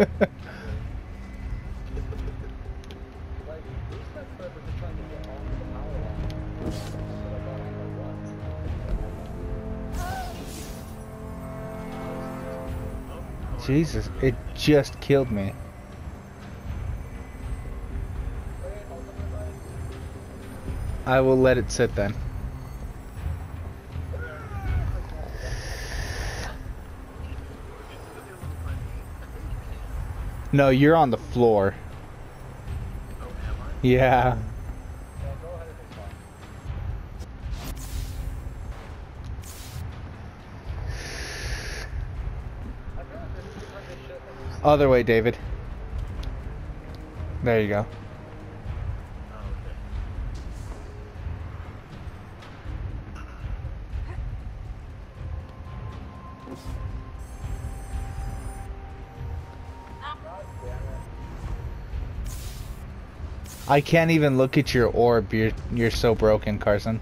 Jesus, it just killed me. I will let it sit then. No, you're on the floor. Yeah. Yeah, Other way, David. There you go. God I can't even look at your orb. You're you're so broken, Carson.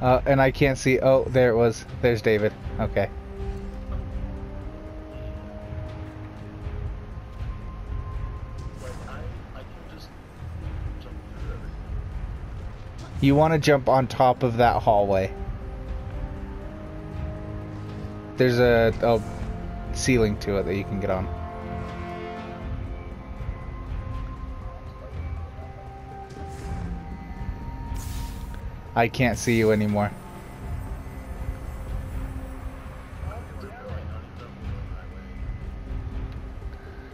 Uh, and I can't see. Oh, there it was. There's David. Okay. You want to jump on top of that hallway. There's a, a ceiling to it that you can get on. I can't see you anymore.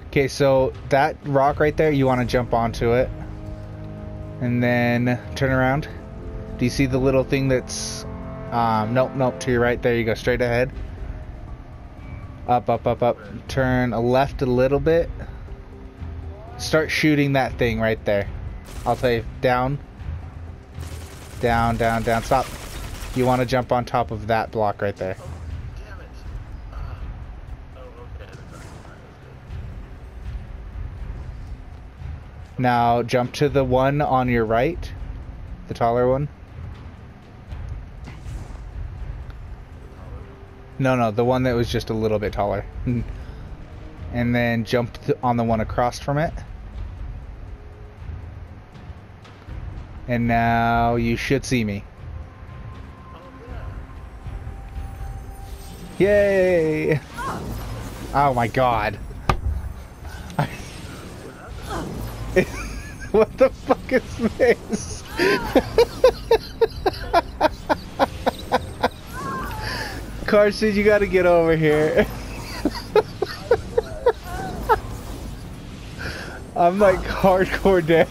Okay, so that rock right there, you want to jump onto it. And then turn around. Do you see the little thing that's um nope, nope, to your right there you go straight ahead. Up, up, up, up. Turn left a little bit. Start shooting that thing right there. I'll tell you down. Down, down, down. Stop. You want to jump on top of that block right there. Now jump to the one on your right. The taller one. No, no, the one that was just a little bit taller. and then jump th- on the one across from it. And now you should see me. Oh, Yay! Oh my god. what the fuck is this? Carson, you gotta get over here. I'm like hardcore dead.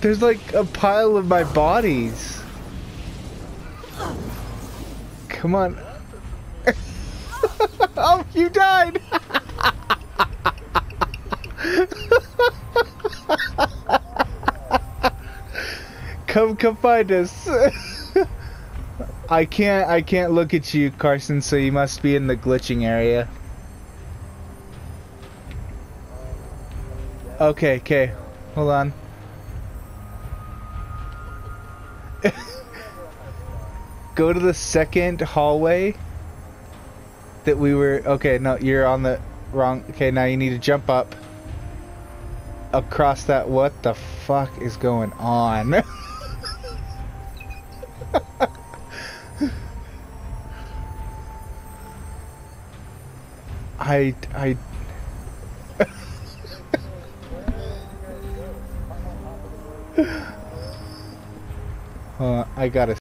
There's like a pile of my bodies. Come on. oh, you died. come, come find us. I can't, I can't look at you, Carson. So you must be in the glitching area. Okay, okay. Hold on. Go to the second hallway that we were. Okay, no, you're on the wrong. Okay, now you need to jump up across that. What the fuck is going on? I I uh, I gotta